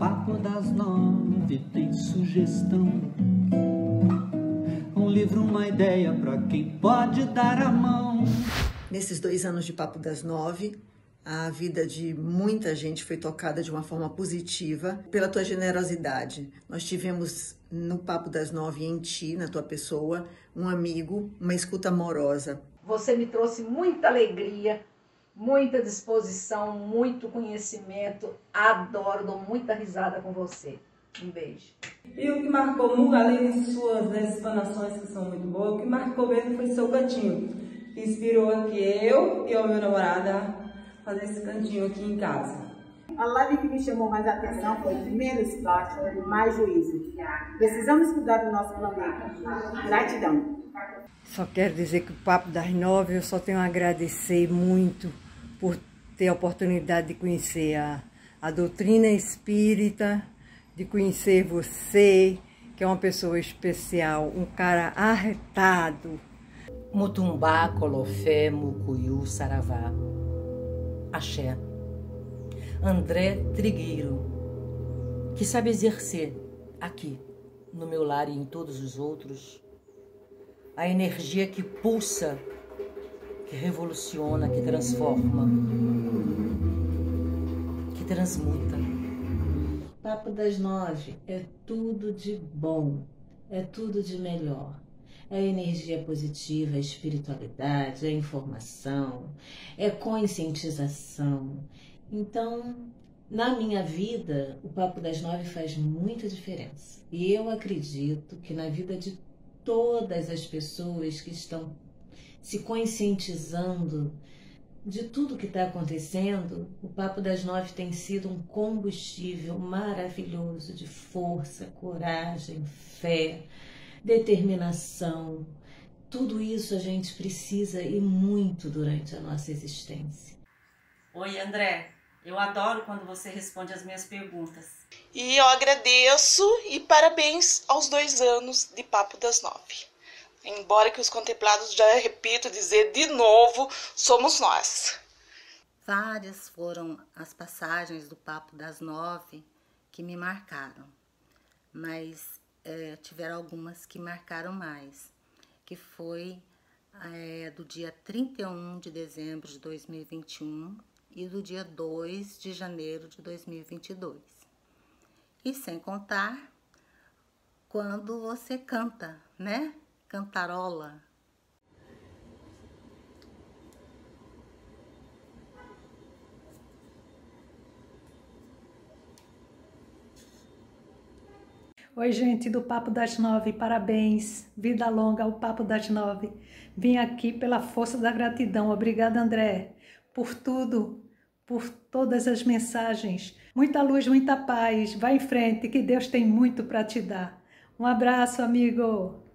Papo das Nove tem sugestão. Um livro, uma ideia para quem pode dar a mão. Nesses dois anos de Papo das Nove, a vida de muita gente foi tocada de uma forma positiva pela tua generosidade. Nós tivemos no Papo das Nove em ti, na tua pessoa, um amigo, uma escuta amorosa. Você me trouxe muita alegria, muita disposição, muito conhecimento. Adoro, dou muita risada com você. Um beijo. E o que marcou muito, além de suas explanações que são muito boas, o que marcou mesmo foi seu cantinho, que inspirou aqui eu e o meu namorado a fazer esse cantinho aqui em casa. A live que me chamou mais atenção foi menos plástico e mais juízo. Precisamos cuidar do nosso planeta. Gratidão. Só quero dizer que o Papo das Nove eu só tenho a agradecer muito por ter a oportunidade de conhecer a, a doutrina espírita, de conhecer você, que é uma pessoa especial, um cara arretado. Mutumbá, Colofé, Mucuyu, Saravá. Axé. André Trigueiro, que sabe exercer aqui, no meu lar e em todos os outros, a energia que pulsa, que revoluciona, que transforma, que transmuta. Papo das Nove é tudo de bom, é tudo de melhor. É energia positiva, é espiritualidade, é informação, é conscientização. Então, na minha vida, o Papo das Nove faz muita diferença. E eu acredito que na vida de todas as pessoas que estão se conscientizando de tudo que está acontecendo, o Papo das Nove tem sido um combustível maravilhoso de força, coragem, fé, determinação. Tudo isso a gente precisa e muito durante a nossa existência. Oi, André. Eu adoro quando você responde as minhas perguntas. E eu agradeço e parabéns aos dois anos de Papo das Nove. Embora que os contemplados, já repito, dizer de novo, somos nós. Várias foram as passagens do Papo das Nove que me marcaram, mas é, tiveram algumas que marcaram mais, que foi é, do dia 31 de dezembro de 2021 e do dia 2 de janeiro de 2022. E sem contar quando você canta, né? Cantarola. Oi, gente do Papo das Nove, parabéns, vida longa ao Papo das Nove. Vim aqui pela força da gratidão. Obrigada, André, por tudo, por todas as mensagens. Muita luz, muita paz. Vai em frente, que Deus tem muito para te dar. Um abraço, amigo.